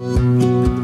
Música